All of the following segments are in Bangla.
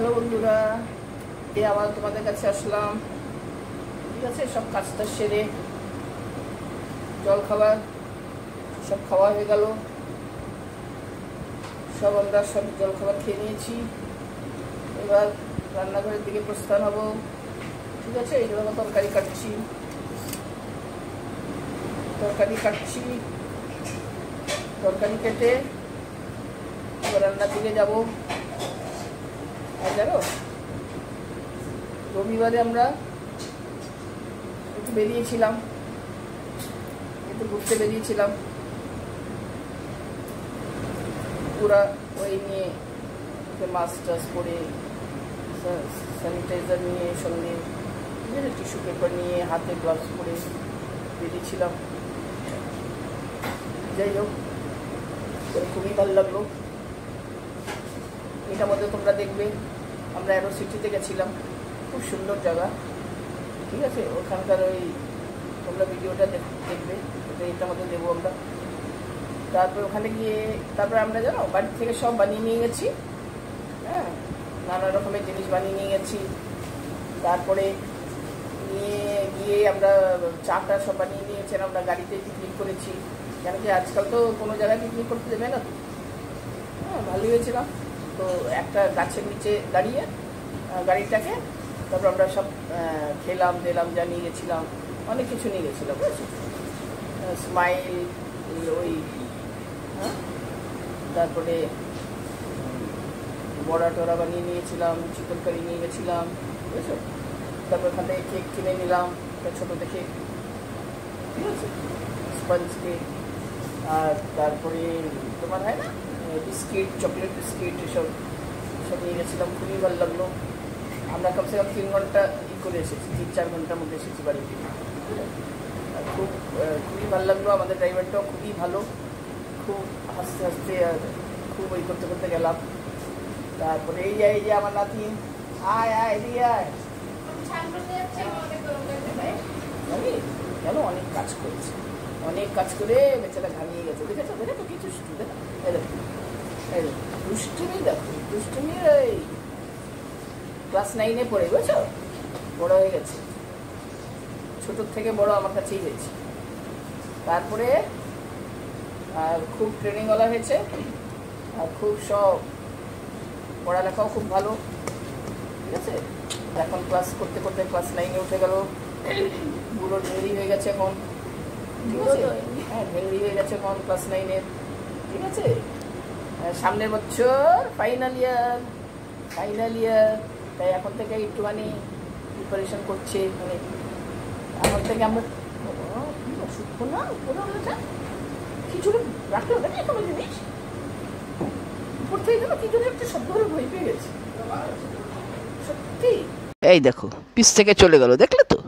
হ্যালো বন্ধুরা, এই আবার তোমাদের কাছে আসলাম। ঠিক আছে, সব কাজটা সেরে জল খাবার সব খাওয়া হয়ে গেল। সব আমরা সব জল খাবার খেয়ে নিয়েছি। এবার রান্নাঘরের দিকে প্রস্থান হব। ঠিক আছে এইরকম তরকারি কাটছি। তরকারি কাটছি। তরকারি কেটে এবার রান্নার দিকে যাব। আর জানো? রবিবারে আমরা একটু বেরিয়েছিলাম। একটু ঘুরতে বেরিয়েছিলাম। পুরা ওই নিয়ে মাস্ক টাস করে স্যানিটাইজার নিয়ে, সঙ্গে টিস্যু পেপার নিয়ে, হাতে গ্লাভস পরে বেরিয়েছিলাম। যাই হোক খুবই ভালো লাগল। এটার মধ্যে তোমরা দেখবে। আমরা অ্যারো সিটিতে গেছিলাম। খুব সুন্দর জায়গা। ঠিক আছে? ওখানকার ওই তোমরা ভিডিওটা দেখবে। এটার মধ্যে দেবো আমরা। তারপরে ওখানে গিয়ে, তারপরে আমরা জানো, বাড়ি থেকে সব বানিয়ে নিয়ে গেছি। হ্যাঁ? নানা রকমের জিনিস বানিয়ে নিয়ে গেছি। তারপরে নিয়ে গিয়ে আমরা চাটা সব বানিয়ে নিয়েছেন, আমরা গাড়িতে পিকনিক করেছি। কেন কি আজকাল তো কোনো জায়গায় পিকনিক করতে দেবে না হ্যাঁ ভালোই হয়েছিলাম তো একটা গাছের নিচে দাঁড়িয়ে গাড়িটাকে তারপর আমরা সব খেলাম, দিলাম যা নিয়ে গেছিলাম অনেক কিছু নিয়ে গেছিলাম স্মাইল ওই হ্যাঁ? তারপরে বড়া টড়া বানিয়ে নিয়েছিলাম চিকেন কারি নিয়ে গেছিলাম, বুঝেছ? তারপর ওখান থেকে কেক কিনে নিলাম ছোটো দেখে ঠিক আছে? স্পঞ্জ কেক আর তারপরে, তোমার হয় না? বিস্কিট চকলেট বিস্কিট এসব সব নিয়ে গেছিলাম খুবই ভালো লাগল আমরা কমসে কম তিন ঘণ্টা ই করে এসেছি তিন চার ঘণ্টার মধ্যে এসেছি বাড়িতে খুব খুবই ভালো লাগল আমাদের ড্রাইভারটাও খুবই ভালো খুব হাসতে হাসতে আর খুব ওই করতে করতে গেলাম তারপরে এই যে এই যে আমার নাতি আয় আয় এদিকে আয় কেন অনেক কাজ করেছে অনেক কাজ করে বেচারা ঘামিয়ে গেছে দেখেছ দেখেছ কিছু দুষ্টুমি দেখো দুষ্টুমি ওই ক্লাস নাইনে পড়ে বুঝছ? বড় হয়ে গেছে। ছোটোর থেকে বড় আমার কাছেই হয়েছে। তারপরে আর খুব ট্রেনিংওয়ালা হয়েছে আর খুব সব পড়ালেখাও খুব ভালো ঠিক আছে? এখন ক্লাস করতে করতে ক্লাস নাইনে উঠে গেল। পুরো ঢেরি হয়ে গেছে এখন ঠিক আছে? হ্যাঁ ঢেরি হয়ে গেছে এখন ক্লাস নাইনের ঠিক আছে? সামনের বছর ফাইনাল ইয়ার ফাইনাল ইয়ার তাই এখন থেকে একটুখানি প্রিপারেশন করছে মানে এখন থেকে আমরা সূক্ষ্ম না উপরে হলেটা খিচুড়ি রাখল দেখে কোনো জিনিস? উপর থেকে যেন খিচুড়ি একটা শব্দ করে ভয় পেয়ে গেছে। সত্যি? এই দেখো পিস থেকে চলে গেল দেখলে তো?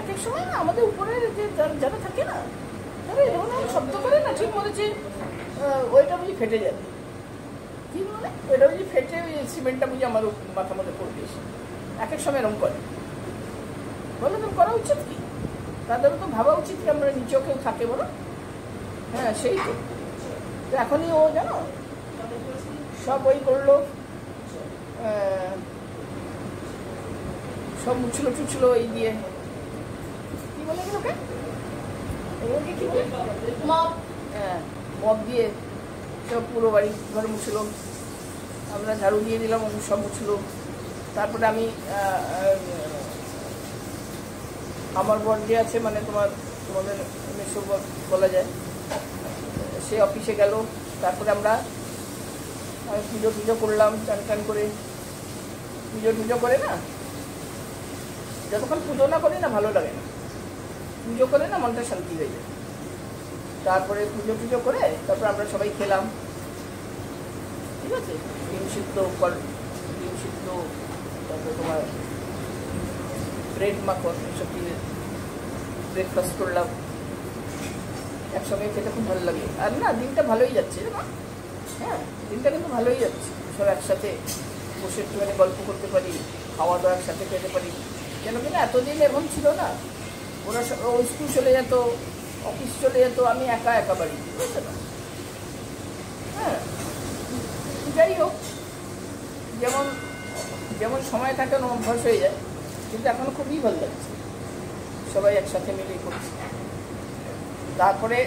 এক এক সময় না আমাদের উপরে যে যারা থাকে না তারা এমন শব্দ করে না ঠিক মনে ওইটা বুঝি ফেটে যাবে। কি বলে? ওইটা বুঝি ফেটে ওই সিমেন্টটা বুঝি আমার মাথার মধ্যে পড়বে এক এক সময় এরকম করে। বলে তো করা উচিত কি? তাদেরও তো ভাবা উচিত কি আমরা নিচেও কেউ থাকে বলো? হ্যাঁ সেই তো। এখনই ও জানো সব ওই করল সব মুছলো টুছলো এই দিয়ে। কি বলে ওকে এগুলোকে কি বলে? হ্যাঁ। মপ দিয়ে সব পুরো বাড়ি ঘর মুছল আমরা ঝাড়ু দিয়ে দিলাম সব মুছলো তারপরে আমি আমার বর যে আছে মানে তোমার, তোমাদের মেসো বলা যায়, সে অফিসে গেল। তারপরে আমরা পুজো টুজো করলাম, চান টান করে। পুজো টুজো করে না? যতক্ষণ পুজো না করে না, ভালো লাগে না। পুজো করে না, মনটা শান্তি হয়ে যায়। তারপরে পুজো টুজো করে তারপর আমরা সবাই খেলাম। ঠিক আছে? ডিম সিদ্ধ ডিম সিদ্ধ, তারপরে তোমার ব্রেড মাখন এসব দিয়ে ব্রেকফাস্ট করলাম। একসঙ্গে খেতে খুব ভালো লাগে। আর না, দিনটা ভালোই যাচ্ছে না হ্যাঁ দিনটা কিন্তু ভালোই যাচ্ছে। সব একসাথে বসে একটুখানি গল্প করতে পারি খাওয়া দাওয়া একসাথে খেতে পারি। কেন কিনা এতদিন এমন ছিল না। ওরা ওই স্কুল চলে যেত অফিস চলে যেত, আমি একা একা বাড়ি বুঝতে হ্যাঁ যাই হোক, যেমন যেমন সময় থাকে না অভ্যাস হয়ে যায়, কিন্তু এখন খুবই ভালো লাগছে। সবাই একসাথে মিলে করছি। তারপরে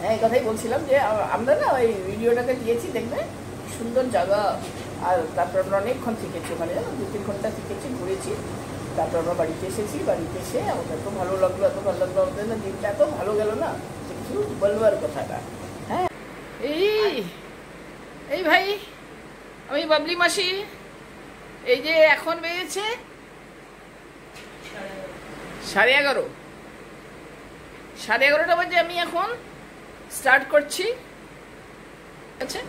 হ্যাঁ এই কথাই বলছিলাম যে আমরা না ওই ভিডিওটাতে দিয়েছি, দেখবে? সুন্দর জায়গা। আর তারপর আমরা অনেকক্ষণ থেকেছি জানো? দু তিন ঘণ্টা থেকেছি, ঘুরেছি। তারপর আমরা বাড়িতে এসেছি, বাড়িতে এসে আমাদের এত ভালো লাগল, এত ভালো লাগল আমাদের না দিনটা এত ভালো গেল না কিছু বলবার কথাটা। হ্যাঁ। এই এই ভাই, আমি বাবলি মাসি। এই যে এখন বেজেছে সাড়ে এগারো। সাড়ে এগারোটা বাজে আমি এখন স্টার্ট করছি আছে?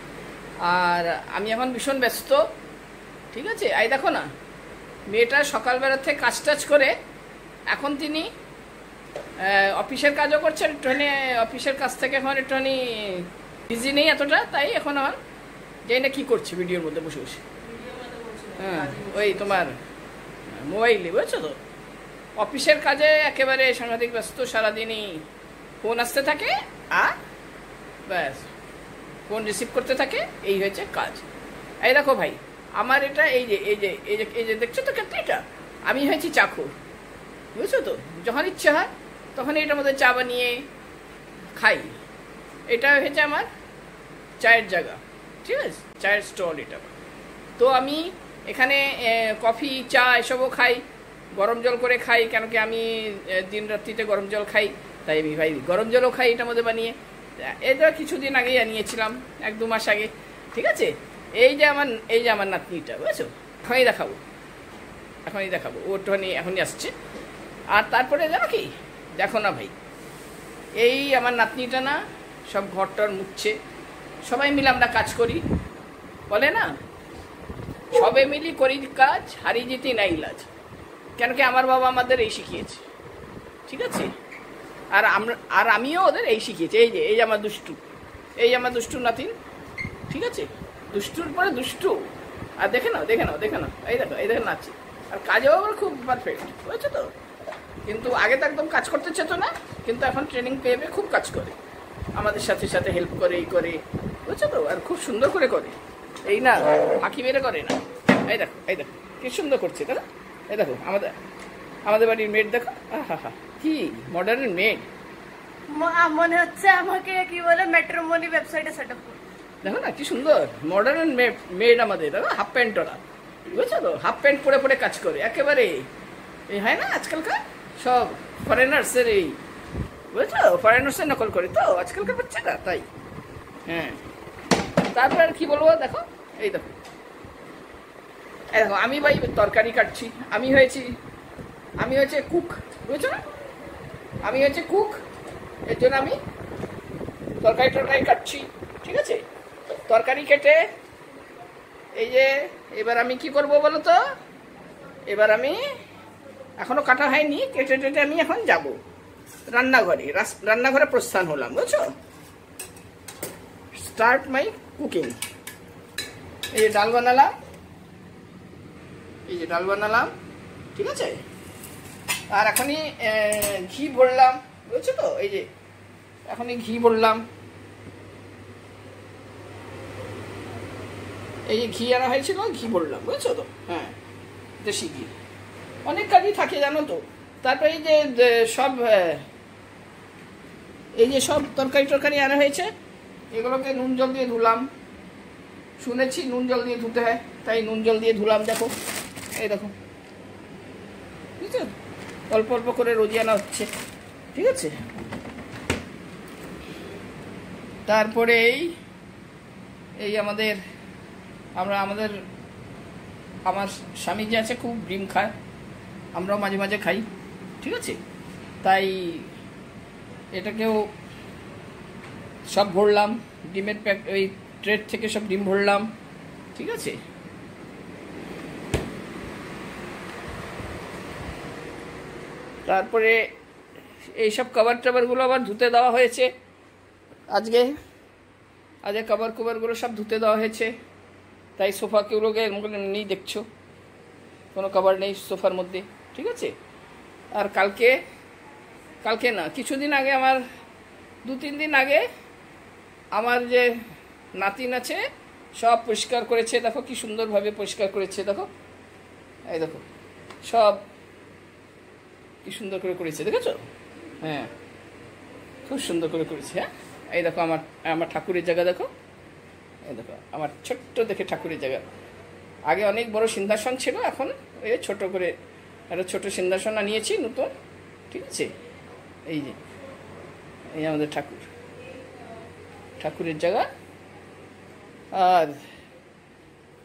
আর আমি এখন ভীষণ ব্যস্ত, ঠিক আছে? এই দেখো না। মেয়েটা সকালবেলা থেকে কাজ টাজ করে এখন তিনি অফিসের কাজও করছেন একটুখানি অফিসের কাছ থেকে এখন একটুখানি বিজি নেই এতটা, তাই এখন আমার জানি না কী করছে ভিডিওর মধ্যে বসে বসে। হ্যাঁ ওই তোমার মোবাইলে, বুঝছ তো? অফিসের কাজে একেবারে সাংঘাতিক ব্যস্ত, সারাদিনই ফোন আসতে থাকে, আর ব্যাস, ফোন রিসিভ করতে থাকে, এই হয়েছে কাজ। এই দেখো ভাই আমার এটা এই যে এই যে এই যে এই যে দেখছ তো ক্ষেত্রে এটা? আমি হয়েছি চাকুর। বুঝছ তো? যখন ইচ্ছে হয়, তখন এটার মধ্যে চা বানিয়ে খাই। এটা হয়েছে আমার চায়ের জায়গা। ঠিক আছে? চায়ের স্টল এটা। তো আমি এখানে কফি, চা এসবও খাই। গরম জল করে খাই, কেন কি আমি দিন রাত্রিতে গরম জল খাই। তাই আমি ভাই, গরম জলও খাই এটার মধ্যে বানিয়ে। এটা কিছুদিন আগেই আনিয়েছিলাম, এক দু মাস আগে। ঠিক আছে? এই যে আমার, এই যে আমার নাতনিটা, বুঝেছ? এখনই দেখাবো। এখনই দেখাবো। ও একটুখানি এখনই আসছে। আর তারপরে জানো কি? দেখো না ভাই, এই আমার নাতনিটা না, সব ঘরটর মুছছে সবাই মিলে আমরা কাজ করি। বলে না? সবে মিলি করি কাজ, হারি জিতি নাই লাজ। কেন কি আমার বাবা আমাদের এই শিখিয়েছে। ঠিক আছে? আর আমরা, আর আমিও ওদের এই শিখিয়েছি। এই যে, এই আমার দুষ্টু, এই আমার দুষ্টু নাতিন। ঠিক আছে? দুষ্টুর পরে দুষ্টু। আর দেখে নাও দেখে নাও দেখে নাও। এই দেখো, এই দেখে নাচছে। আর কাজেও আবার খুব পারফেক্ট বুঝেছ তো? কিন্তু আগে তো একদম কাজ করতে চেত না, কিন্তু এখন ট্রেনিং পেয়ে পেয়ে খুব কাজ করে। আমাদের সাথে সাথে হেল্প করে, এই করে, বুঝছ তো? আর খুব সুন্দর করে করে। এই না ফাঁকি মেরে করে না। এই দেখো এই দেখো, কি সুন্দর করছে না? এই দেখো, আমাদের আমাদের বাড়ির মেড দেখো। হা হা কি মডার্ন মেড মনে হচ্ছে আমাকে কি বলে মেট্রোমনি ওয়েবসাইটে সেট আপ দেখো না, কি সুন্দর। মডার্ন মেড আমাদের, দেখো হাফ প্যান্ট ওরা। বুঝছ তো? হাফ প্যান্ট পরে পরে কাজ করে, একেবারে। এই হয় না আজকালকার? সব ফরেনার্সের এই, বুঝছ? ফরেনার্সের নকল করে তো, আজকালকার বাচ্চারা, তাই। হ্যাঁ। তারপর আর কি বলব, দেখো, এই দেখো। এই দেখো, আমি ভাই তরকারি কাটছি, আমি হয়েছি, আমি হয়েছে কুক বুঝছ না? আমি হয়েছে কুক এর জন্য আমি তরকারি টরকারি কাটছি, ঠিক আছে? তরকারি কেটে, এই যে, এবার আমি কি করব বলো তো? এবার আমি, এখনও কাটা হয়নি, কেটে টেটে আমি এখন যাব। রান্নাঘরে রান্নাঘরে প্রস্থান হলাম, বুঝছ? স্টার্ট মাই কুকিং এই যে ডাল বানালাম, এই যে ডাল বানালাম, ঠিক আছে? আর এখনই ঘি ভরলাম বুঝছ তো? এই যে, এখনই ঘি ভরলাম এই যে ঘি আনা হয়েছিল, ঘি বললাম, বুঝছ তো? হ্যাঁ দেশি ঘি। অনেক কাজই থাকে, জানো তো? তারপরে এই যে সব এই যে সব তরকারি টরকারি আনা হয়েছে, এগুলোকে নুন জল দিয়ে ধুলাম। শুনেছি নুন জল দিয়ে ধুতে হয়, তাই নুন জল দিয়ে ধুলাম, দেখো। এই দেখো। বুঝছ? অল্প অল্প করে রোজি আনা হচ্ছে, ঠিক আছে? তারপরে এই আমাদের আমরা আমাদের, আমার স্বামী যে আছে খুব ডিম খায়, আমরাও মাঝে মাঝে খাই, ঠিক আছে? তাই এটাকেও সব ভরলাম, ডিমের প্যাক, ওই ট্রেড থেকে সব ডিম ভরলাম, ঠিক আছে? তারপরে এইসব কভার টাভারগুলো আবার ধুতে দেওয়া হয়েছে। আজকে আজকে কভার কভারগুলো সব ধুতে দেওয়া হয়েছে। তাই সোফাগুলোকে এরকম নেই দেখছ। কোনো কভার নেই সোফার মধ্যে, ঠিক আছে? আর কালকে কালকে না, কিছুদিন আগে আমার, দু তিন দিন আগে আমার যে নাতিন আছে, সব পরিষ্কার করেছে, দেখো কি সুন্দরভাবে পরিষ্কার করেছে, দেখো। এই দেখো, সব কি সুন্দর করে করেছে, দেখেছ? হ্যাঁ খুব সুন্দর করে করেছে হ্যাঁ? এই দেখো আমার আমার ঠাকুরের জায়গা দেখো। দেখো, আমার ছোট্ট দেখে ঠাকুরের জায়গা। আগে অনেক বড় সিংহাসন ছিল, এখন এই ছোট করে একটা ছোট সিংহাসন আনিয়েছি নতুন, ঠিক আছে? এই যে, এই আমাদের ঠাকুর। ঠাকুরের জায়গা। আর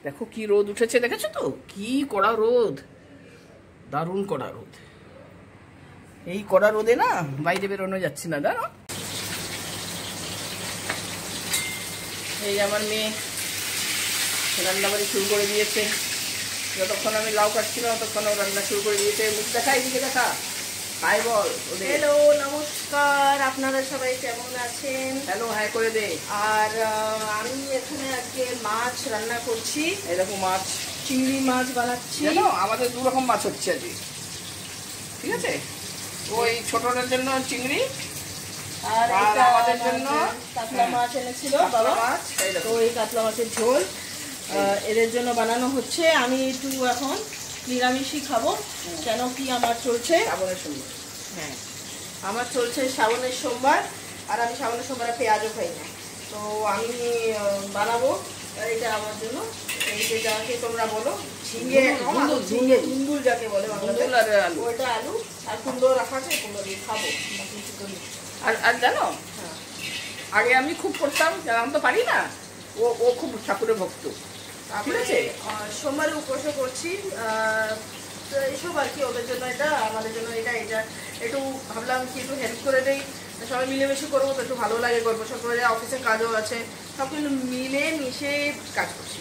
দেখো কি রোদ উঠেছে, দেখেছ তো? কি কড়া রোদ, দারুণ কড়া রোদ। এই কড়া রোদে না বাইরে বেরোনো যাচ্ছে না, জানো? এই আমার মেয়ে রান্নাবাড়ি শুরু করে দিয়েছে। যতক্ষণ আমি লাউ কাটছিলাম ততক্ষণ রান্না শুরু করে দিয়েছে। মুখ দেখা এইদিকে দেখা। হাই বল হ্যালো নমস্কার। আপনারা সবাই কেমন আছেন? হ্যালো হাই করে দে। আর আমি এখানে আজকে মাছ রান্না করছি। দেখো মাছ। চিংড়ি মাছ বানাচ্ছি। জানো আমাদের দু রকম মাছ হচ্ছে আজকে। ঠিক আছে? ওই ছোটটার জন্য চিংড়ি আর আর এটা আমাদের জন্য? কাতলা হ্যাঁ, মাছ এনেছিল বাবা। তো এই কাতলা মাছের ঝোল এদের জন্য বানানো হচ্ছে। আমি একটু এখন নিরামিষই খাব। কেন কি আমার চলছে? শ্রাবণের সুন্দর হ্যাঁ। আমার চলছে শ্রাবণের সোমবার আর আমি শ্রাবণের সোমবারে পেঁয়াজও খাই না। তো আমি বানাবো। এটা আমার জন্য। এই যে যাকে তোমরা বলো ঝিঙে ঝিঙে ধুন্দুল যাকে বলে বাংলাতে। আলু। ওইটা আলু। আর কুমড়ো রাখা আছে কুমড়ো দিয়ে খাব। আর আর জানো? হ্যাঁ আগে আমি খুব করতাম আমি তো পারি না। ও ও খুব ঠাকুরের ভক্ত। ঠিক আছে? সোমবারে উপবাসও করছি তো এইসব আর কি ওদের জন্য এটা আমাদের জন্য এটা এটা একটু ভাবলাম কি একটু হেল্প করে দেই। সবাই মিলেমিশে করব তো একটু ভালো লাগে গল্প সব করে অফিসের কাজও আছে। সব কিন্তু মিলে মিশে কাজ করছি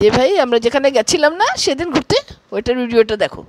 যে ভাই আমরা যেখানে গেছিলাম না সেদিন ঘুরতে ওইটার ভিডিওটা দেখো।